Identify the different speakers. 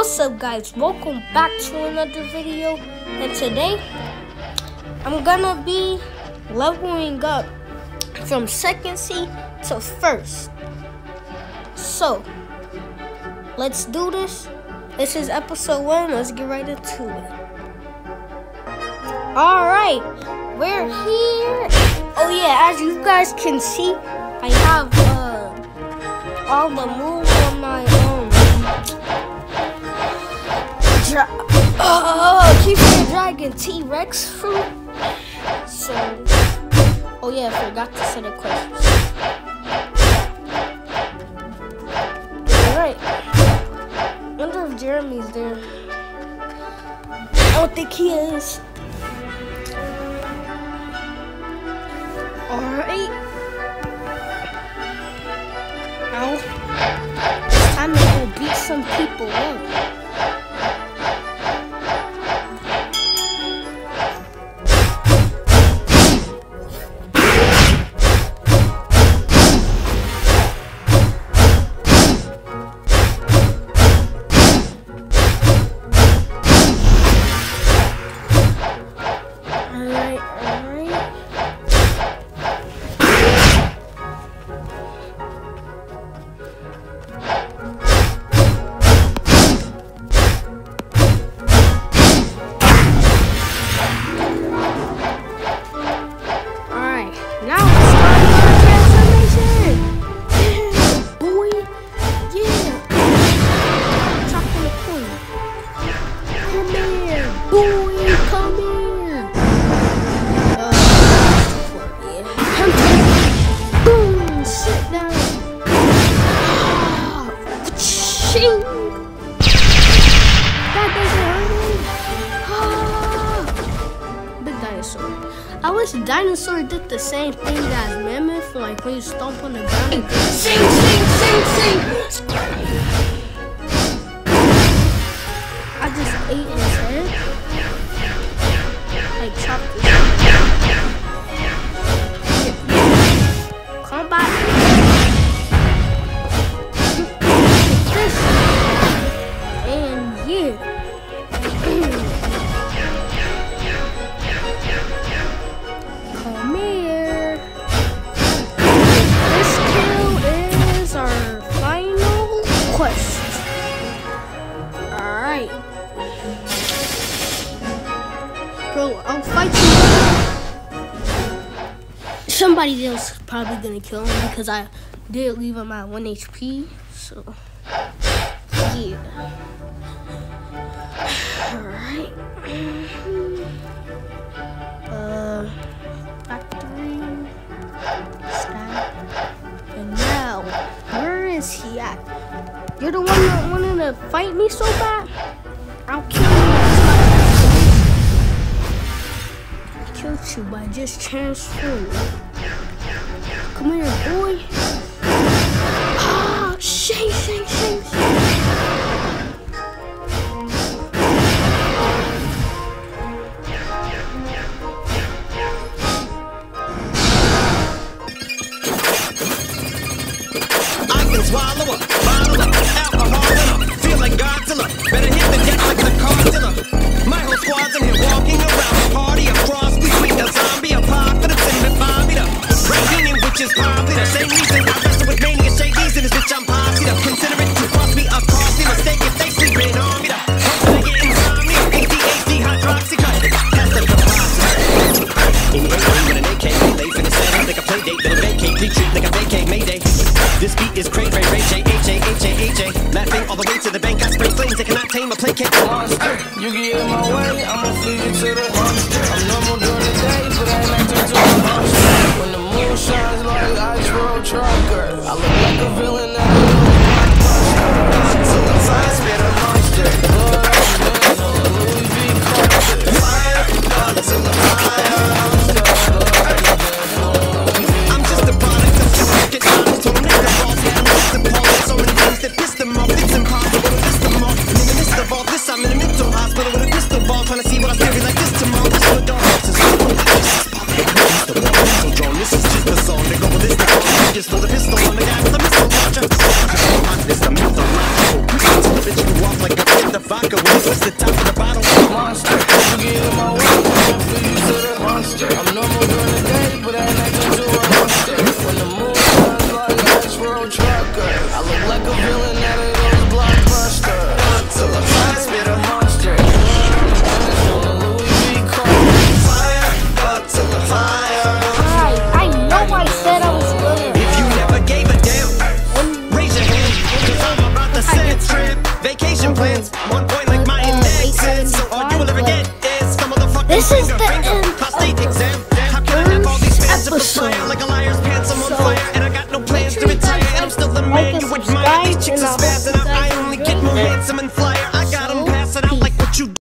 Speaker 1: What's up guys, welcome back to another video and today I'm gonna be leveling up from second sea to first. So let's do this. This is episode one, let's get right into it. Alright, we're here. Oh yeah, as you guys can see, I have uh, all the moves on my dra uh, keep the dragon T-Rex fruit. So oh yeah, I forgot to set a question. Alright. Wonder if Jeremy's there. I don't think he is. Alright. Now, it's time to go beat some people up. That doesn't hurt me! Big dinosaur. I wish dinosaur did the same thing as mammoth, like when you stomp on the ground and sing, sing, sing, sing. I just ate his head, like chopped Somebody else is probably gonna kill him because I did leave him at 1 HP. So, yeah. Alright. Uh, factory, stack, and now, where is he at? You're the one that wanted to fight me so bad? I'll kill you. I killed you by just transferring. Come here, boy. Ah, shake, shake, shake.
Speaker 2: I can swallow a This beat is cray cray ray J H A H A H A. Laughing all the way to the bank, I spray flames that cannot tame a placate.
Speaker 3: monster. You get in my way, I'ma feed you to the you the